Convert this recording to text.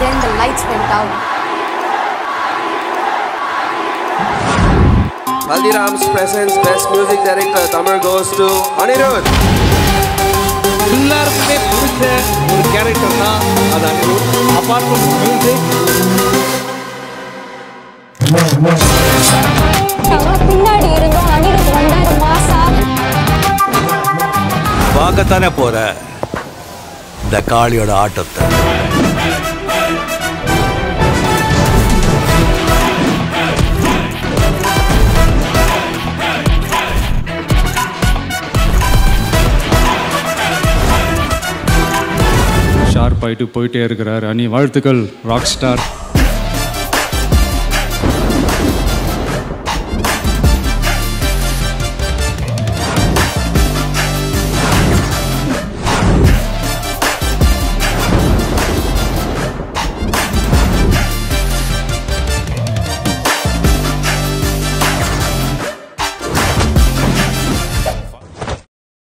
Then the lights went out. Haldiram's presents Best Music Director Tamil goes to Anirudh. எல்லாருக்குமே பிடிச்ச ஒரு character தான் அது அனிருத் அப்பார்ட் ஃப்ரம் மியூசிக் நாங்க பின்னாடி இருந்தோம் அனிருத் வந்தாரு மாசா பார்க்கத்தானே போற இந்த காளியோட ஆட்டத்தை ஷார்ப் ஆயிட்டு போயிட்டே இருக்கிறார். அணி வாழ்த்துக்கள் ராக் ஸ்டார்